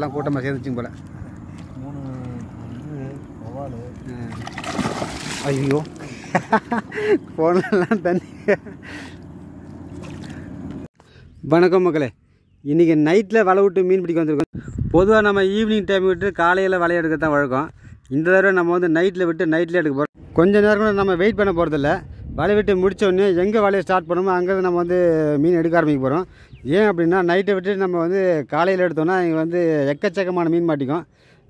எல்லாம் கூட்டமாக சேர்ந்துச்சுங்க போல. ஐயோ. ஃபோன்லாம் தண்ணி. வணக்கம் மக்களே. இன்றைக்கி நைட்டில் வலை விட்டு மீன் பிடிக்க வந்திருக்கோம். பொதுவாக நம்ம ஈவினிங் டைம் விட்டு காலையில் வலை எடுக்க தான் வழக்கம். இந்த தடவை நம்ம வந்து நைட்டில் விட்டு நைட்டில் எடுக்க போகிறோம் கொஞ்ச நேரம் கூட நம்ம வெயிட் பண்ண போகிறதில்ல வலை விட்டு முடிச்ச உடனே எங்கே வலையை ஸ்டார்ட் பண்ணுமோ அங்கே நம்ம வந்து மீன் எடுக்க ஆரம்பிக்க போகிறோம் ஏன் அப்படின்னா நைட்டை விட்டு நம்ம வந்து காலையில் எடுத்தோம்னா இங்கே வந்து எக்கச்சக்கமான மீன் மாட்டிக்கும்.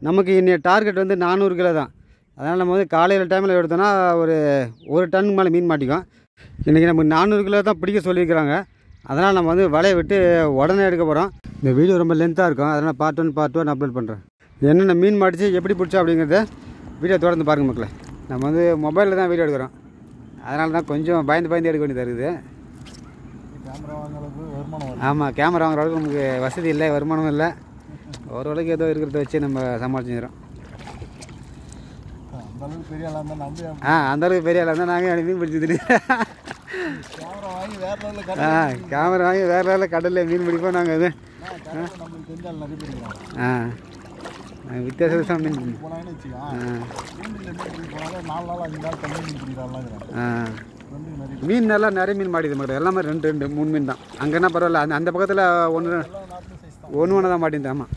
நமக்கு இன்னைய டார்கெட் வந்து நானூறு கிலோ தான். அதனால் நம்ம வந்து காலையில் டைமில் எடுத்தோம்னா ஒரு ஒரு டன் மேலே மீன் மாட்டிக்கும். இன்றைக்கி நமக்கு நானூறு கிலோ தான் பிடிக்க சொல்லியிருக்கிறாங்க. அதனால் நம்ம வந்து வலையை விட்டு உடனே எடுக்க போகிறோம் இந்த வீடியோ ரொம்ப லென்த்தாக இருக்கும். அதனால் part one part one upload பண்ணுறேன் என்னென்ன மீன் மாட்டிச்சு எப்படி பிடிச்சா அப்படிங்கிறத வீடியோ தொடர்ந்து பாருங்க மக்களை. நம்ம வந்து மொபைலில் தான் வீடியோ எடுக்கிறோம். அதனால தான் கொஞ்சம் பயந்து பயந்து எடுக்க வேண்டியதாக இருக்குது. கேமரா வருமானம் வரும் ஆமாம் கேமரா வாங்குற அளவுக்கு நமக்கு வசதி இல்லை வருமானமும் இல்லை. ஓரளவுக்கு ஏதோ இருக்கிறத வச்சு நம்ம சமாளிச்சுக்கிறோம் ஆ அந்த அளவுக்கு பெரிய ஆளாக இருந்தால் நாங்கள் மீன் பிடிச்சது லெவலில் ஆ கேமரா வாங்கி வேறு வேறு கடலில் மீன் பிடிப்போம் நாங்கள் இது ஆ வித்தியாச வித்தியாசம் மீன் ஆ. மீன் நிறைய நல்லா நிறைய மீன் மாட்டிது மாட்டேன் எல்லாமே ரெண்டு ரெண்டு மூணு மீன் தான். அங்கன்னா பரவாயில்ல அந்த அந்த பக்கத்தில் ஒன்று ஒன்று ஒன்று தான் மாட்டிருந்தேன் ஆமாம்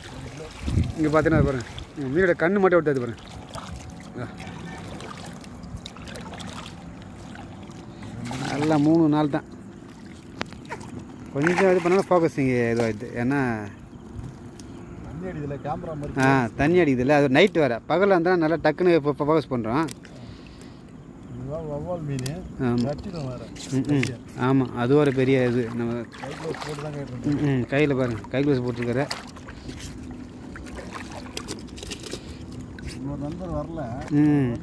இங்கே பார்த்தீங்கன்னா பாருங்க. இங்க மீனோட கண்ணு மட்டும் விட்டது பாருங்க. இதோ. எல்லாம் மூணு நாள் தான். கொஞ்சம் இது பண்ணாலும் ஃபோக்கஸ் இங்கே இதுவாகிடுது ஏன்னா ஆ தண்ணி அடிக்குதுல்ல. அது நைட் வேறு. பகலில் இருந்தால் நல்லா டக்குன்னு இப்போ ஃபோக்கஸ் பண்ணுறோம் வவ்வால் மீன். ஆமாம் ஆமாம் அது ஒரு பெரிய இது. நம்ம ம் கையில் பாருங்க. கை க்ளோஸ் போட்டிருக்காரு. ம்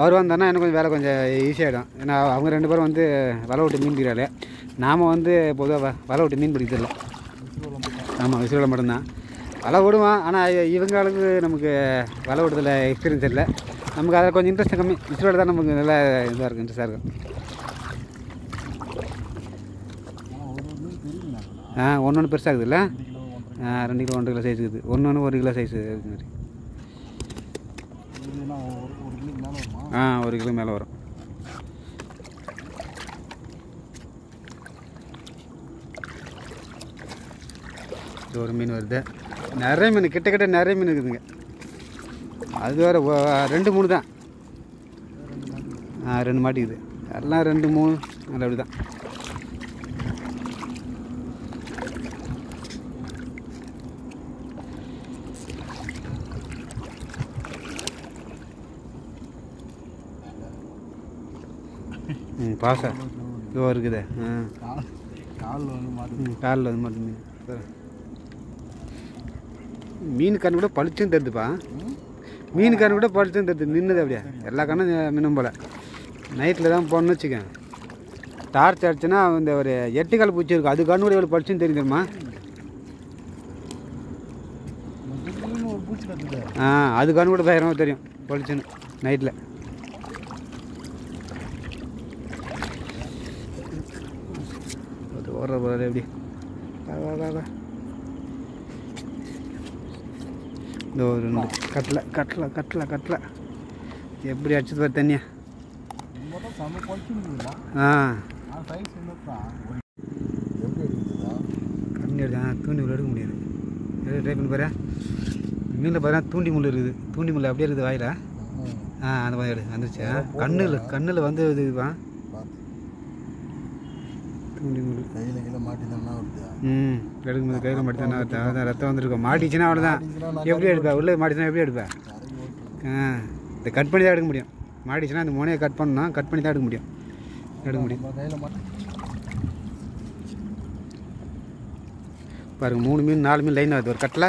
அவர் வந்தாருன்னா எனக்கு கொஞ்சம் வேலை கொஞ்சம் ஈஸியாகிடும் ஏன்னா அவங்க ரெண்டு பேரும் வந்து வலை விட்டு மீன் பிடிக்கிறாரு நாம் வந்து பொதுவாக வலை விட்டு மீன் பிடிக்கிறதில்ல ஆமாம் விசிறில் மட்டும்தான் வலை விடுவான் ஆனால் இவங்களுக்கு நமக்கு வலை விடுறதுல எக்ஸ்பீரியன்ஸ் இல்லை. நமக்கு அதில் கொஞ்சம் இன்ட்ரெஸ்ட் கம்மி. விசிறில் தான் நமக்கு நல்லா இதாக இருக்கும் இன்ட்ரெஸ்டாக இருக்கும் ஆ ஒன்று ஒன்று பெருசாக இருக்குதுல்ல? ஆ ரெண்டு கிலோ ஒன்றரை கிலோ சைஸ் இருக்குது. ஒன்று ஒன்று ஒரு கிலோ சைஸ் இருக்குது மாதிரி. ஆ ஒரு கிலோ மேலே வரும். இது ஒரு மீன் வருது. நிறைய மீன் கிட்ட கிட்ட நிறைய மீன் இருக்குதுங்க. அது வேறு ரெண்டு மூணு தான். ஆ ரெண்டு மாட்டிக்குது. எல்லாம் ரெண்டு மூணு அது அப்படி தான் ம் பாசா. இதோ இருக்குதே. ஆ. காலில் வந்து மாட்டு காலில் மீன் மீன் கண்ணு கூட பளிச்சுன்னு தெரிதுப்பா மீன் கூட படுத்து தருது. நின்றுது அப்படியே. எல்லா கண்ணும் மின்னும் போல். நைட்டில் தான் போகணும்னு வச்சுக்கேன். டார்ச் அடிச்சுன்னா இந்த ஒரு எட்டு கால் பூச்சி இருக்கும். அது கண்ணு கூட எவ்வளோ பளிச்சுன்னு தெரிஞ்சிருமா ஆ அது கண்ணு கூட பயங்கரமாக தெரியும். படிச்சுன்னு நைட்டில் அது ஓடுற போகிறது எப்படி இந்த ஒரு ரெண்டு. கட்டில் கட்டில் கட்டில் கட்டில். எப்படி அடிச்சது பாரு தண்ணியா. ஆ. நான் எடுத்தா தூண்டி முள் எடுக்க முடியாது. ட்ரை பண்ணி பாரு. மீனில் பாரு தூண்டி முள் இருக்குது. தூண்டி முள் அப்படியே இருக்குது வாயில். ஆ அந்த மாதிரி எடு. வந்துருச்சு. கண்ணில் கண்ணில் வந்து இதுப்பான் இதுவா பார்த்து தூண்டி முள் கையில் கீழே மாட்டினா வருது. ம் எடுக்கும்போது கையில் மாட்டி தானே அதான் ரத்தம் வந்துருக்கும். மாட்டிச்சுன்னா அவ்வளோதான் எப்படி எடுப்பா? உள்ளே மாட்டிச்சுன்னா எப்படி எடுப்பா? ஆ இதை கட் பண்ணி தான் எடுக்க முடியும். மாட்டிச்சுன்னா அந்த முனையை கட் பண்ணணும் கட் பண்ணி தான் எடுக்க முடியும். எடுக்க முடியும். நம்ம கையில் மாட்டி பாருங்க மூணு மீன் நாலு மீன் லைன் ஆகுது. ஒரு கட்டில்.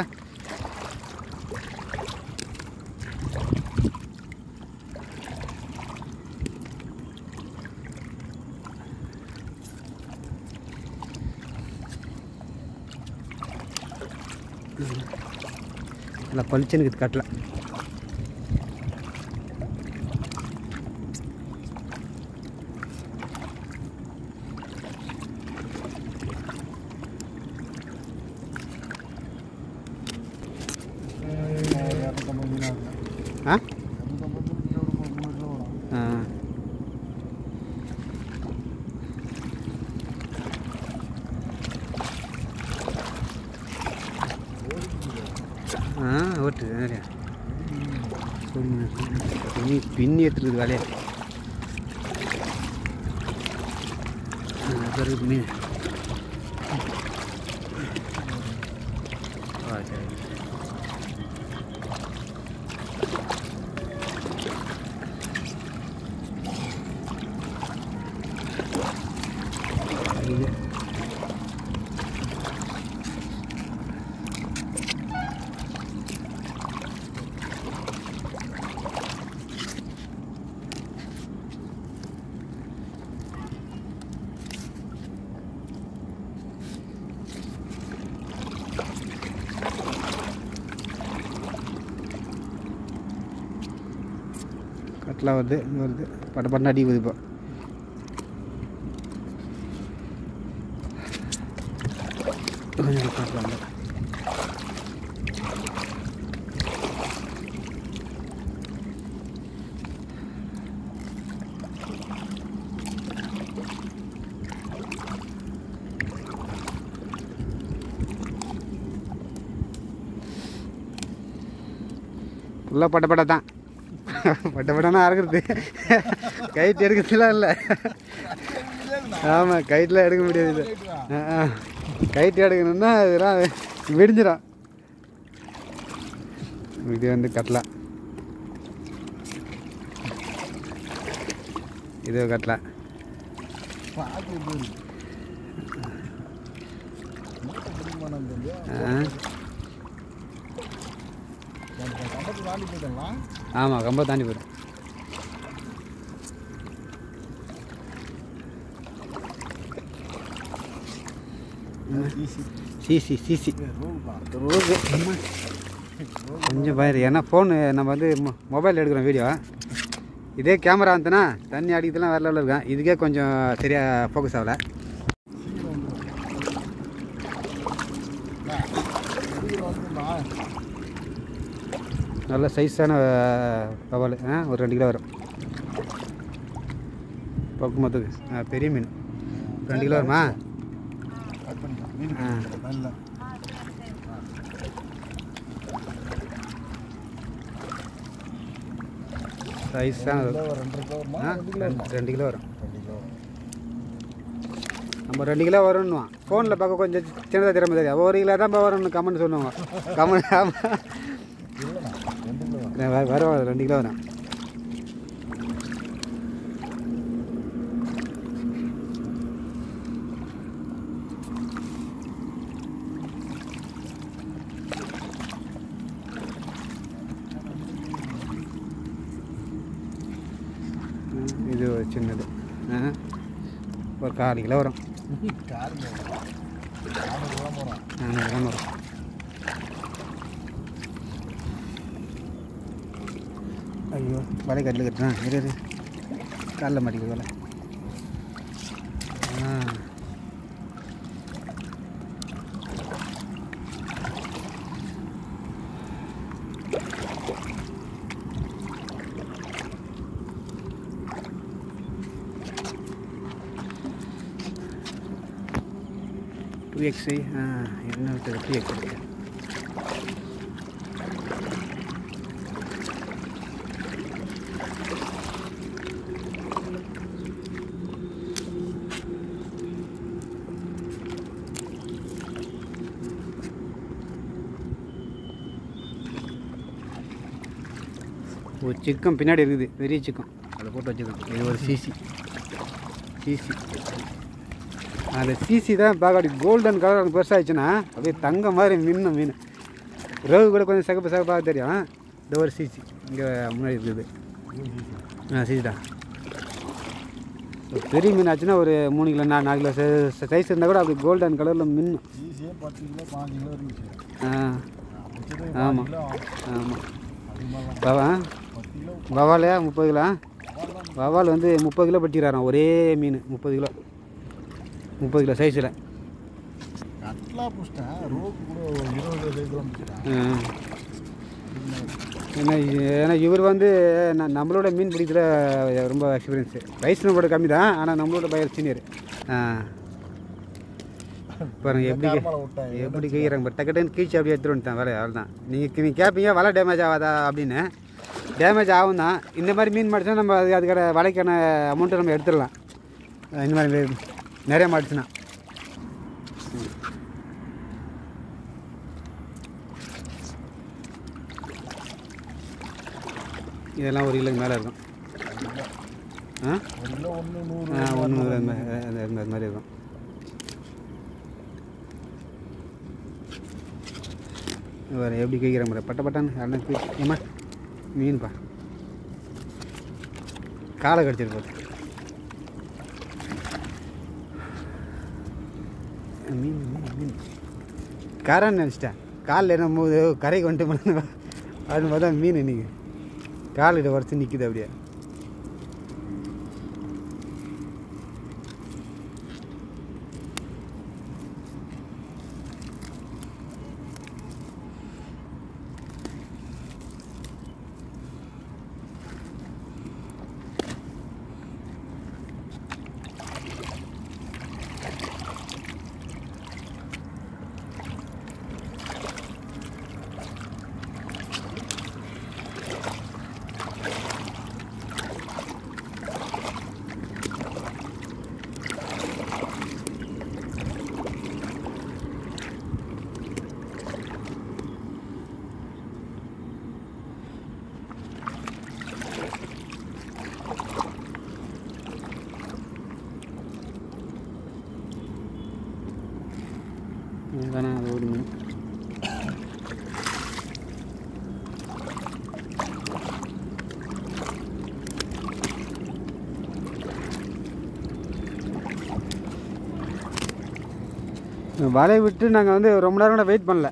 நல்லா பளிச்சுன்னு இருக்குது கட்டில் ரொம்ப மீனாக இருக்கும் ஆ இரநூத்தம்பது கிலோ ஒரு முந்நூறு கிலோ வரும் ஆ ஆ ஓட்டு நிறையா பின்னி பின்னி எடுத்துருக்குது வேலையை பிறகு மீன் கட்லா வருது வருது பட்ட பட்ட அடிக்குது இப்போ. கொஞ்சம் பார்க்கலாம். ஃபுல்லாக பட்ட தான். பட்ட பட்டனா அறுக்கிறது. கைட்டு எடுக்கிறதுலாம் இல்லை. ஆமாம் கைட்டில் எடுக்க முடியாது கைட்டு எடுக்கணும்னா இதெல்லாம் விடிஞ்சிடும் இது வந்து கட்டலாம் இது கட்டலாம் ஆ. ஆமாம் ரொம்ப தாண்டி போயிடும். சிசி சிசி ரோகு கொஞ்சம் பயிர் ஏன்னா ஃபோனு நம்ம வந்து மொ மொபைல் எடுக்கிறோம் வீடியோ இதே கேமரா வந்துன்னா தண்ணி அடிக்கிறதுலாம் வேறு லெவலில் இருக்கேன். இதுக்கே கொஞ்சம் சரியாக ஃபோக்கஸ் ஆகலை. நல்ல சைஸான கவல் ஆ ஒரு ரெண்டு கிலோ வரும். பக்கு ஆ பெரிய மீன். ரெண்டு கிலோ வருமா? சைஸான ரெண்டு கிலோ வருமா? நம்ம ரெண்டு கிலோ வரும்னுவான். ஃபோனில் பார்க்க கொஞ்சம் சின்னதாக திறமை தெரியும் ஒரு கிலோ தான் வரும்னு கமெண்ட் சொல்லுவாங்க. கமெண்ட் ஆமாம் வரும் ரெண்டு கிலோ வரும் இது ஒரு சின்னது. ஒரு கால் கிலோ வரும். நானூறு கிலோ போகிறோம் நானூறு கிராம் வரும். ஐயோ வலை கட்டில் கட்டுறேன் இரு இரு. காலில் மாட்டிக்குது வலை. டூ எக்ஸு ஆ என்ன விட்டது? டூ எக்ஸ் இருக்குது ஒரு சிக்கம் பின்னாடி இருக்குது பெரிய சிக்கம். அதை போட்டு வச்சுக்கோம் இது ஒரு சிசி. சிசி. அந்த சிசி தான் பாக்காடி கோல்டன் கலர் அது பெருசாகிடுச்சுன்னா அப்படியே தங்க மாதிரி மின்னும் மீன் ரவு கூட கொஞ்சம் சிகப்பு சிகப்பாக தெரியும். இந்த ஒரு சிசி. இங்கே முன்னாடி இருக்குது. ஆ சிசி தான். ஒரு பெரிய மீன் ஆச்சுன்னா ஒரு மூணு கிலோ நா நாலு கிலோ சைஸ் இருந்தால் கூட அப்படி கோல்டன் கலரில் மின்னும். ஆ. ஆமாம் ஆமாம் பாவா வவாலையா முப்பது கிலோ வவால் வந்து முப்பது கிலோ பட்டிக்கிறாராம். ஒரே மீன் முப்பது கிலோ. முப்பது கிலோ சைஸில் ஏன்னா ஏன்னா இவர் வந்து நம்மளோட மீன் பிடிக்கிற ரொம்ப எக்ஸ்பீரியன்ஸு வயசு நம்மளோட கம்மி தான் ஆனால் நம்மளோட பயர் சீனியர் பாருங்க எப்படி எப்படி பாரு டக்கு டக்குன்னு கீழ்ச்சி அப்படியே எடுத்துட்டு வந்துட்டேன் வேலை அவ்வளோ தான். நீங்கள் நீங்கள் கேட்பீங்க வலை டேமேஜ் ஆகாதா அப்படின்னு. டேமேஜ் ஆகும் தான் இந்த மாதிரி மீன் மாட்டுச்சுன்னா நம்ம அது அதுக்கான வலைக்கான அமௌண்ட்டை நம்ம எடுத்துடலாம். இந்த மாதிரி நிறைய மாட்டுச்சுன்னா. இதெல்லாம் ஒரு கிலோக்கு மேலே இருக்கும். ஆ? ஒன்று அது மாதிரி மாதிரி இருக்கும். வேறு எப்படி கேட்குறேன் முறை பட்ட பட்டான்னு அண்ணன் ஏமா மீன் மீன்ப்பா காலை கடிச்சிட்டு போகுது மீன் மீன் மீன். கரைன்னு நினச்சிட்டேன். காலில் என்ன போது கரைக்கு வந்துட்டு அப்படின்னு பார்த்தா மீன் இன்னைக்கு. காலில் உடச்சி நிற்குது அப்படியே இதுதானே அது ஒரு மீன் வலையை விட்டு நாங்கள் வந்து ரொம்ப நேரம் கூட வெயிட் பண்ணல.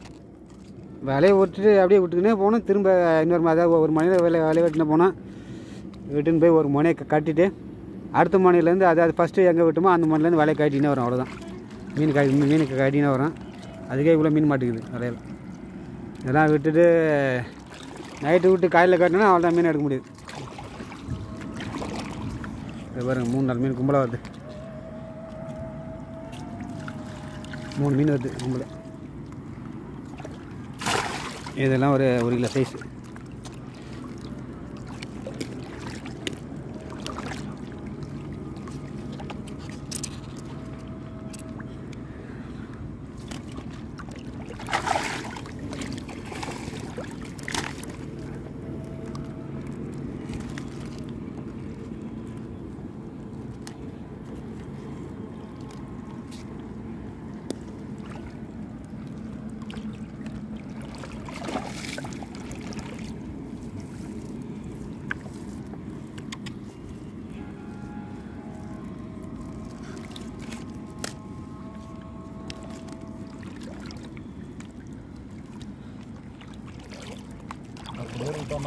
வலையை விட்டுட்டு அப்படியே விட்டுக்கினே போனோம். திரும்ப இன்னொரு மாதிரி அதாவது ஒரு மணி நேரம் வேலை வலையை விட்டுன்னு போனோம். விட்டுன்னு போய் ஒரு முனையை கட்டிட்டு அடுத்த மணிலேருந்து அதாவது ஃபஸ்ட்டு எங்கே விட்டுமோ அந்த மணிலேருந்து வலையை கட்டினே வரும். அவ்வளோதான் மீன் கட்டி மீனுக்கு கட்டினே வரும். அதுக்கே இவ்வளோ மீன் மாட்டேங்குது வலையில். இதெல்லாம் விட்டுட்டு நைட்டு விட்டு காலையில் கட்டினா அவ்வளோதான் மீன் எடுக்க முடியுது. பாருங்கள் மூணு நாலு மீன் கும்பலாக வருது. மூணு மீன் வருது நம்மளை. இதெல்லாம் ஒரு ஒரு கிலோ சைஸ்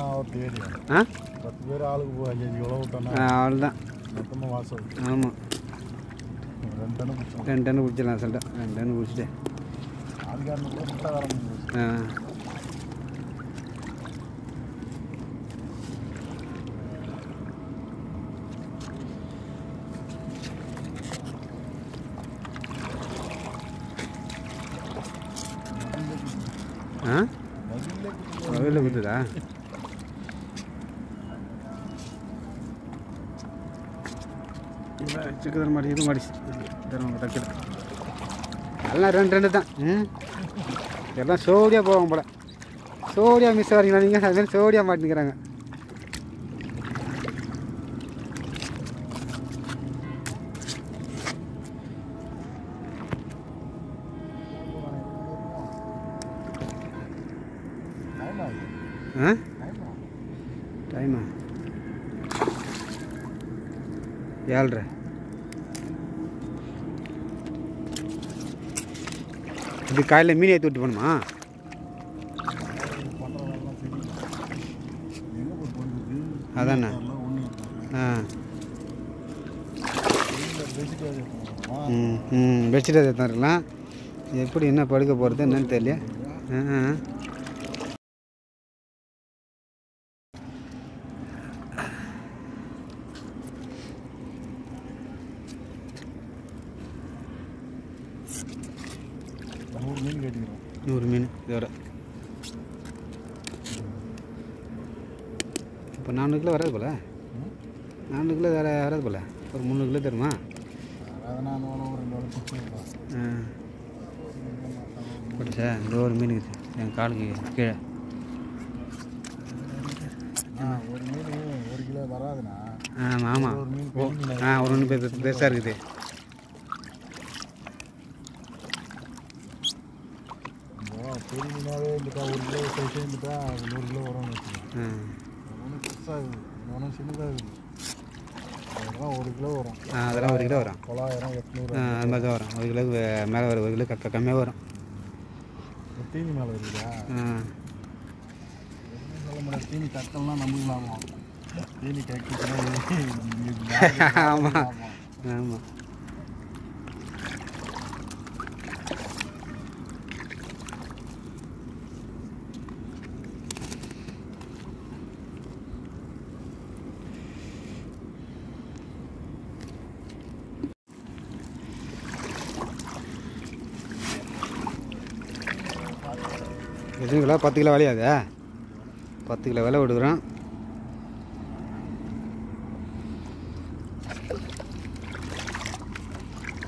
ஆ பத்து பேர் ஆளுக்கு போய் அஞ்சு அஞ்சு கிலோ விட்டோம்னா அவ்வளோதான் மொத்தமாக வாசம் ஆமாம் ரெண்டு டன்னு பிடிச்சோம் ரெண்டு டன்னு பிடிச்சிடலாம் சொல்லிட்டேன் ரெண்டு டன்னு பிடிச்சிட்டு ஆளுக்கு இரநூறு முட்டை வர முடியும் ஆ ஆ வெளில மாடி இது மாடி தருவாங்க தைக்கல எல்லாம் ரெண்டு ரெண்டு தான். எல்லாம் சோடியாக போவாங்க போல. சோடியாக மிஸ் வரீங்களா நீங்கள் அது மாதிரி சோடியாக மாட்டிக்கிறாங்க டைமா? ஏழ்ரை. இது காலையில் மீன் ஏற்றி விட்டு போகணுமா? பண்ணுற ஆ. ம் ம் ம் பெட்ஷீட் இருக்கலாம் எப்படி என்ன படுக்க போகிறது என்னன்னு தெரியல. ஆ ஆ. நூறு மீன் இதோட இப்போ நானூறு கிலோ வராது போல நானூறு கிலோ வேற வராது போல ஒரு முந்நூறு கிலோ தருமா ஒரு பிடிச்சி இந்த ஒரு மீன் இருக்குது என் காலுக்கு கீழே ஒரு மீன் ஒரு கிலோ வராதுண்ணா ஆமாம் ஆமாம் ஒரு மீன் மீன் ஆ ஒரு ஒன்று பெருசு பெருசாக இருக்குது இந்த பெரிய மீனாகவே இருந்துட்டா ஒரு கிலோ சைஸே இருந்துட்டா நூறு கிலோ வரும்னு வச்சுக்கோங்க ஒன்றும் பெருசாக இருக்குது ஒன்றும் சின்னதாக இருக்குது. அதெல்லாம் ஒரு கிலோ வரும். அதெல்லாம் ஒரு கிலோ வரும். தொள்ளாயிரம் எட்நூறு அது மாதிரி. தான் வரும். ஒரு கிலோக்கு மேலே வரும் ஒரு கிலோ க கம்மியாக வரும். தீனி மேலே எதுவும் சொல்ல முடியாது. தீனி கட்டெல்லாம் நம்பிக்கலாமா தீனி ஆமா. கட்டி ஆமாம் கிலோ பத்து கிலோ விளையாதா பத்து கிலோ விலை கொடுக்குறோம்.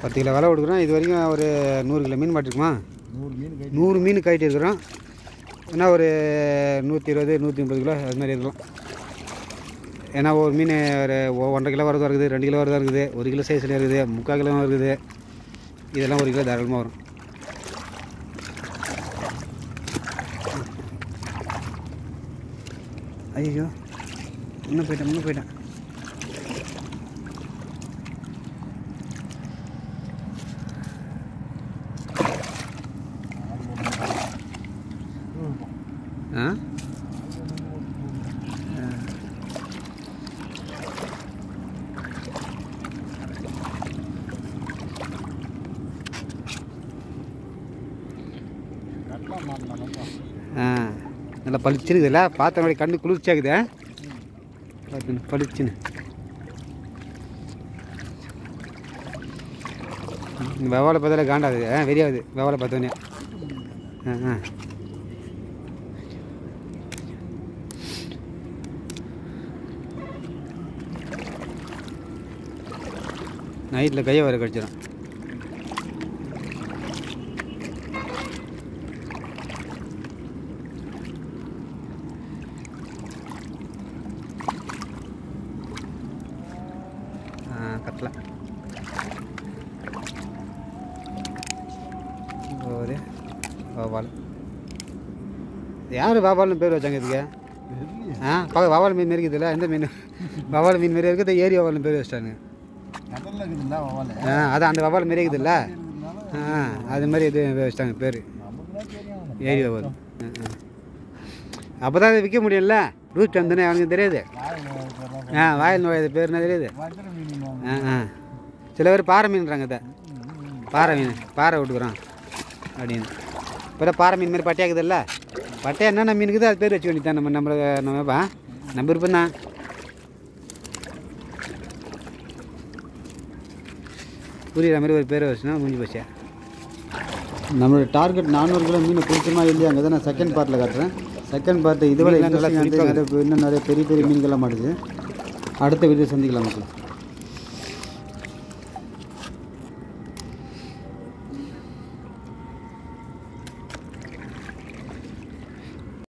பத்து கிலோ விலை கொடுக்குறோம். இது வரைக்கும் ஒரு நூறு கிலோ மீன் மாட்டிருக்குமா நூறு மீன் நூறு மீன் கைட்டு இருக்கிறோம் ஏன்னா ஒரு நூற்றி இருபது நூற்றி முப்பது கிலோ அது மாதிரி இருக்கலாம் ஏன்னா ஒரு மீன் ஒரு ஒன்றரை கிலோ வரதா இருக்குது ரெண்டு கிலோ வரதா இருக்குது ஒரு கிலோ சைஸில் இருக்குது முக்கால் கிலோ இருக்குது இதெல்லாம் ஒரு கிலோ தாராளமாக வரும். ஐயோ இன்னும் போயிட்டேன் இன்னும் போயிட்டேன் ஆ கட்டலாம் மாட்டலாம் ஆ நல்லா பளிச்சுன்னு பார்த்த மாதிரி கண்ணு குளிர்ச்சியாகுது பார்த்து பளிச்சுன்னு. வெவாலை பார்த்தாலே காண்டாது ஆ? வெறியாகுது வெவாலை பார்த்தோன்னே. ஆ ஆ. நைட்டில் கையை வர கடிச்சிடும் கட்டல ஒரு வவால். யார் வவால்னு பேர் வச்சாங்க இதுக்கு? ஆ பார்க்க வவால் மீன் மாரி இருக்குதுல்ல எந்த மீன்? வவால் மீன் மாரி இருக்குது ஏரி வவால்னு பேர் வச்சிட்டாங்க ஆ அதான் அந்த வவால் மாரி இருக்குதுல்ல ஆ அது மாதிரி இது வச்சிட்டாங்க பேர். ஏரி வவால். அப்போ தான் அதை விற்க முடியும்ல? ரூட் வந்தனே அவனுக்கு தெரியாது. ஆ வாயில் நோய் பேர் என்ன தெரியாது. ஆ ஆ. சில பேர் பாறை மீன்றாங்க இதை. பாறை மீன் பாறை விட்டுக்குறோம் அப்படின்னு. இப்போ பாறை மீன் மாதிரி பட்டையாக்குதுல்ல பட்டை என்னென்ன மீன் இருக்குதோ அது பேர் வச்சு வேண்டியதான் நம்ம நம்மள நம்ம நம்ம விருப்பம் தான் புரியுற மாதிரி ஒரு பேரை வச்சுனா முடிஞ்சு போச்சு. நம்மளோட டார்கெட் நானூறு கிலோ மீனை பிடிக்குமா இல்லையா? அங்கே தான் நான் செகண்ட் பார்ட்டில் காட்டுறேன். செகண்ட் பார்ட்டு இதுவரை இன்னும் நிறைய பெரிய பெரிய மீன்கள்லாம் மாட்டுது. அடுத்த வீடியோ சந்திக்கலாம் மக்கள்.